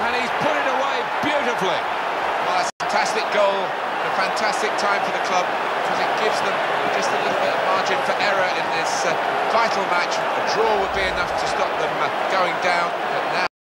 and he's put it away beautifully. Well, that's a fantastic goal, a fantastic time for the club, because it gives them just a little bit of margin for error in this uh, vital match. A draw would be enough to stop